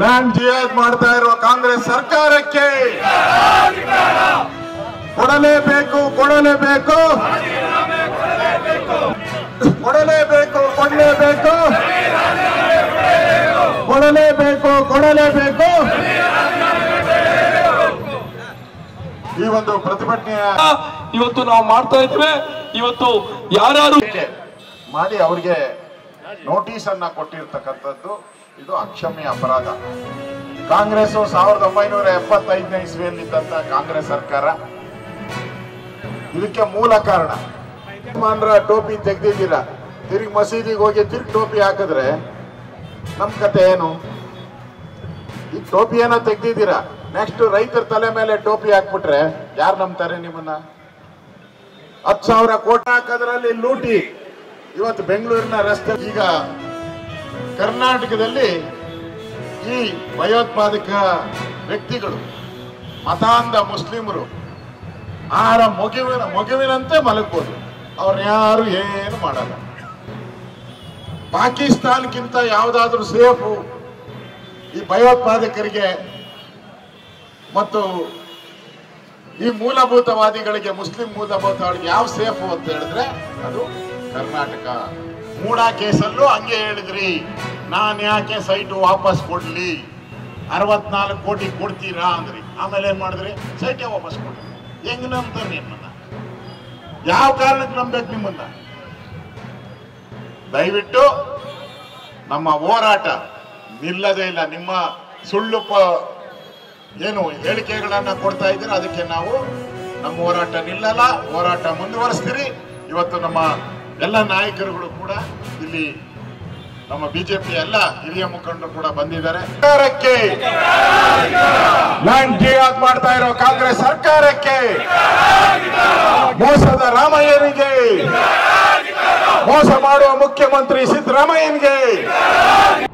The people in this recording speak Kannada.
ಲ್ಯಾಂಡ್ ಜಿಯಾದ್ ಮಾಡ್ತಾ ಇರುವ ಕಾಂಗ್ರೆಸ್ ಸರ್ಕಾರಕ್ಕೆ ಕೊಡಲೇಬೇಕು ಕೊಡಲೇಬೇಕು ಕೊಡಲೇಬೇಕು ಕೊಡಲೇಬೇಕು ಕೊಡಲೇಬೇಕು ಕೊಡಲೇಬೇಕು ಈ ಒಂದು ಪ್ರತಿಭಟನೆಯ ಇವತ್ತು ನಾವು ಮಾಡ್ತಾ ಇದ್ದೇವೆ. ಇವತ್ತು ಯಾರು ಮಾಡಿ ಅವರಿಗೆ ನೋಟಿಸ್ ಅನ್ನ ಕೊಟ್ಟಿರ್ತಕ್ಕಂಥದ್ದು ಇದು ಅಕ್ಷಮ್ಯ ಅಪರಾಧ. ಕಾಂಗ್ರೆಸ್ ಸಾವಿರದ ಒಂಬೈನೂರ ಎಪ್ಪತ್ತೈದನೇ ಇಸ್ವಿಯಲ್ಲಿದ್ದಂತ ಕಾಂಗ್ರೆಸ್ ಸರ್ಕಾರ. ಇದಕ್ಕೆ ಮೂಲ ಕಾರಣ. ಮುಸಲ್ಮಾನರ ಟೋಪಿ ತೆಗ್ದಿದ್ದೀರಾ? ತಿರುಗಿ ಮಸೀದಿಗೆ ಹೋಗಿ ತಿರುಗಿ ಟೋಪಿ ಹಾಕಿದ್ರೆ ನಮ್ ಕತೆ ಏನು? ಈ ಟೋಪಿಯನ್ನ ತೆಗ್ದಿದ್ದೀರಾ? ನೆಕ್ಸ್ಟ್ ರೈತರ ತಲೆ ಮೇಲೆ ಟೋಪಿ ಹಾಕ್ಬಿಟ್ರೆ ಯಾರು ನಂಬ್ತಾರೆ ನಿಮ್ಮನ್ನ? ಹತ್ತು ಸಾವಿರ ಕೋಟಿ ಹಾಕೋದ್ರಲ್ಲಿ ಲೂಟಿ. ಇವತ್ತು ಬೆಂಗಳೂರಿನ ರಸ್ತೆ ಈಗ ಕರ್ನಾಟಕದಲ್ಲಿ ಈ ಭಯೋತ್ಪಾದಕ ವ್ಯಕ್ತಿಗಳು, ಮತಾಂಧ ಮುಸ್ಲಿಮರು ಆರ ಮಗುವಿನ, ಮಗುವಿನಂತೆ ಮಲಗ್ಬೋದು. ಯಾರು ಏನು ಮಾಡಲ್ಲ. ಪಾಕಿಸ್ತಾನಕ್ಕಿಂತ ಯಾವುದಾದ್ರೂ ಸೇಫು ಈ ಭಯೋತ್ಪಾದಕರಿಗೆ ಮತ್ತು ಈ ಮೂಲಭೂತವಾದಿಗಳಿಗೆ, ಮುಸ್ಲಿಂ ಮೂಲಭೂತವಾದಿಗೆ ಯಾವ ಸೇಫು ಅಂತ ಹೇಳಿದ್ರೆ ಅದು ಕರ್ನಾಟಕ. ಮೂಡ ಕೇಸಲ್ಲೂ ಹಂಗೆ ಹೇಳಿದ್ರಿ. ನಾನ್ ಯಾಕೆ ಸೈಟು ವಾಪಸ್ ಕೊಡ್ಲಿ? ಅರವತ್ನಾಲ್ಕು ಕೋಟಿ ಕೊಡ್ತೀರಾ ಅಂದ್ರಿ. ಆಮೇಲೆ ಏನ್ ಮಾಡಿದ್ರಿ? ಸೈಟೇ ವಾಪಸ್ ಕೊಡ್ರಿ. ಹೆಂಗ್ ನಂಬ್ತಾರೆ ನಿಮ್ಮನ್ನ? ಯಾವ ಕಾರಣಕ್ಕೆ ನಂಬೇಕು ನಿಮ್ಮನ್ನ? ದಯವಿಟ್ಟು ನಮ್ಮ ಹೋರಾಟ ನಿಲ್ಲದೇ ಇಲ್ಲ. ನಿಮ್ಮ ಸುಳ್ಳು ಏನು ಹೇಳಿಕೆಗಳನ್ನ ಕೊಡ್ತಾ ಇದ್ದೀರಾ? ಅದಕ್ಕೆ ನಾವು ನಮ್ಮ ಹೋರಾಟ ನಿಲ್ಲಲ್ಲ. ಹೋರಾಟ ಮುಂದುವರಿಸ್ತೀರಿ. ಇವತ್ತು ನಮ್ಮ ಎಲ್ಲ ನಾಯಕರುಗಳು ಕೂಡ ಇಲ್ಲಿ ನಮ್ಮ ಬಿಜೆಪಿ ಎಲ್ಲ ಹಿರಿಯ ಮುಖಂಡರು ಕೂಡ ಬಂದಿದ್ದಾರೆ. ಸರ್ಕಾರಕ್ಕೆ ಲ್ಯಾಂಡ್ ಡಿಯಾಗ್ ಮಾಡ್ತಾ ಇರೋ ಕಾಂಗ್ರೆಸ್ ಸರ್ಕಾರಕ್ಕೆ? ಮೋಸದ ರಾಮಯ್ಯನಿಗೆ ಮೋಸ ಮಾಡುವ ಮುಖ್ಯಮಂತ್ರಿ ಸಿದ್ದರಾಮಯ್ಯನಿಗೆ